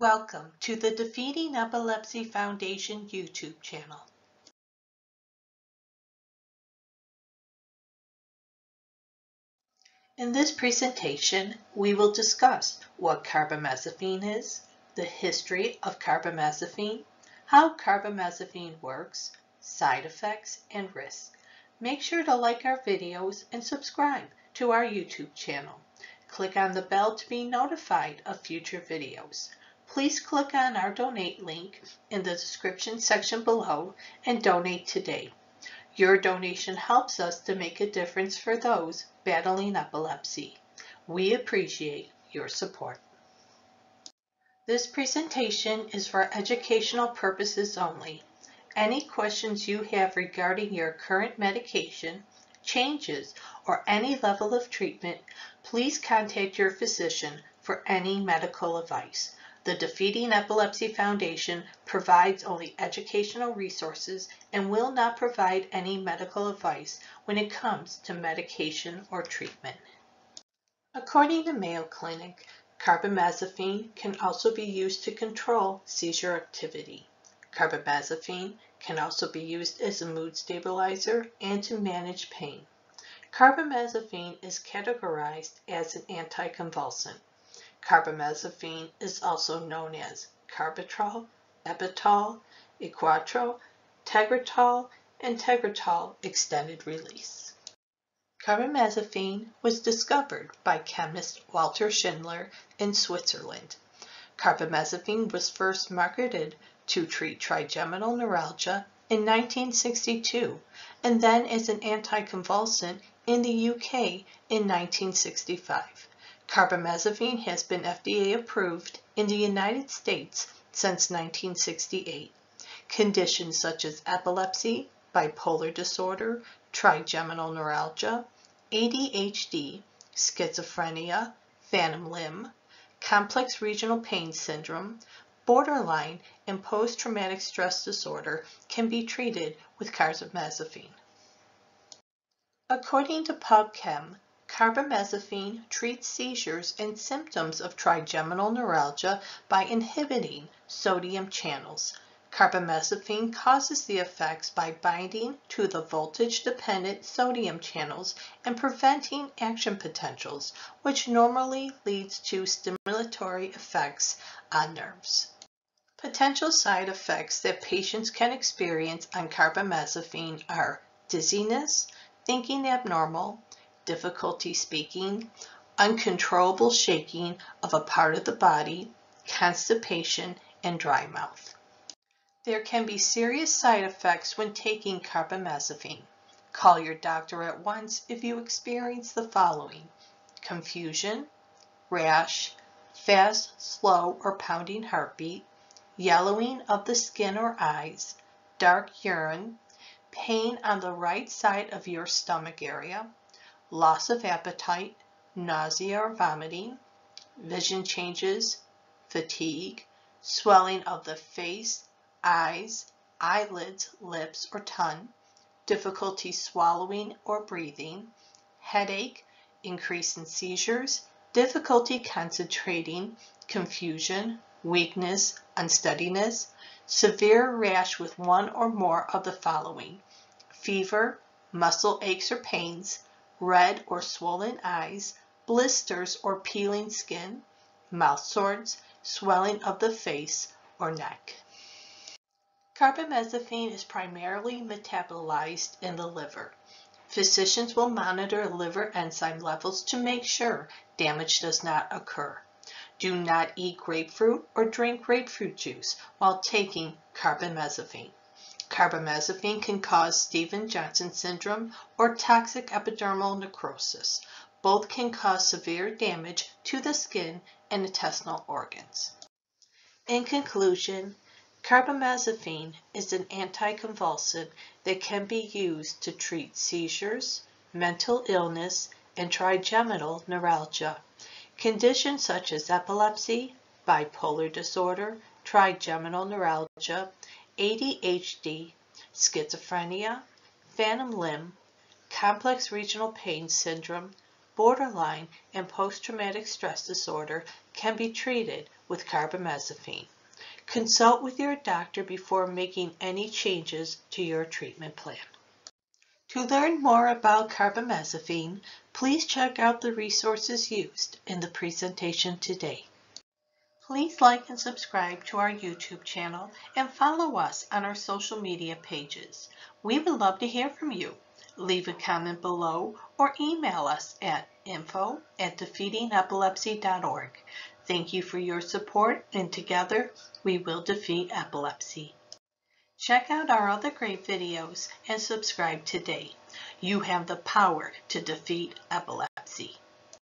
Welcome to the Defeating Epilepsy Foundation YouTube channel. In this presentation, we will discuss what carbamazepine is, the history of carbamazepine, how carbamazepine works, side effects, and risks. Make sure to like our videos and subscribe to our YouTube channel. Click on the bell to be notified of future videos please click on our donate link in the description section below and donate today. Your donation helps us to make a difference for those battling epilepsy. We appreciate your support. This presentation is for educational purposes only. Any questions you have regarding your current medication, changes, or any level of treatment, please contact your physician for any medical advice. The Defeating Epilepsy Foundation provides only educational resources and will not provide any medical advice when it comes to medication or treatment. According to Mayo Clinic, carbamazepine can also be used to control seizure activity. Carbamazepine can also be used as a mood stabilizer and to manage pain. Carbamazepine is categorized as an anticonvulsant. Carbamazepine is also known as Carbitrol, Epitol, Equetro, Tegretol, and Tegretol extended release. Carbamazepine was discovered by chemist Walter Schindler in Switzerland. Carbamazepine was first marketed to treat trigeminal neuralgia in 1962 and then as an anticonvulsant in the UK in 1965. Carbamazepine has been FDA approved in the United States since 1968. Conditions such as epilepsy, bipolar disorder, trigeminal neuralgia, ADHD, schizophrenia, phantom limb, complex regional pain syndrome, borderline, and post-traumatic stress disorder can be treated with carbamazepine. According to PubChem, Carbamazepine treats seizures and symptoms of trigeminal neuralgia by inhibiting sodium channels. Carbamazepine causes the effects by binding to the voltage-dependent sodium channels and preventing action potentials, which normally leads to stimulatory effects on nerves. Potential side effects that patients can experience on carbamazepine are dizziness, thinking abnormal, difficulty speaking, uncontrollable shaking of a part of the body, constipation, and dry mouth. There can be serious side effects when taking carbamazepine. Call your doctor at once if you experience the following. Confusion, rash, fast, slow, or pounding heartbeat, yellowing of the skin or eyes, dark urine, pain on the right side of your stomach area, loss of appetite, nausea or vomiting, vision changes, fatigue, swelling of the face, eyes, eyelids, lips, or tongue, difficulty swallowing or breathing, headache, increase in seizures, difficulty concentrating, confusion, weakness, unsteadiness, severe rash with one or more of the following, fever, muscle aches or pains, red or swollen eyes, blisters or peeling skin, mouth sores, swelling of the face or neck. Carbamazepine is primarily metabolized in the liver. Physicians will monitor liver enzyme levels to make sure damage does not occur. Do not eat grapefruit or drink grapefruit juice while taking carbamazepine. Carbamazepine can cause Stevens-Johnson syndrome or toxic epidermal necrosis. Both can cause severe damage to the skin and intestinal organs. In conclusion, carbamazepine is an anticonvulsant that can be used to treat seizures, mental illness, and trigeminal neuralgia. Conditions such as epilepsy, bipolar disorder, trigeminal neuralgia, ADHD, schizophrenia, phantom limb, complex regional pain syndrome, borderline, and post-traumatic stress disorder can be treated with carbamazepine. Consult with your doctor before making any changes to your treatment plan. To learn more about carbamazepine, please check out the resources used in the presentation today. Please like and subscribe to our YouTube channel and follow us on our social media pages. We would love to hear from you. Leave a comment below or email us at info at defeatingepilepsy.org. Thank you for your support and together we will defeat epilepsy. Check out our other great videos and subscribe today. You have the power to defeat epilepsy.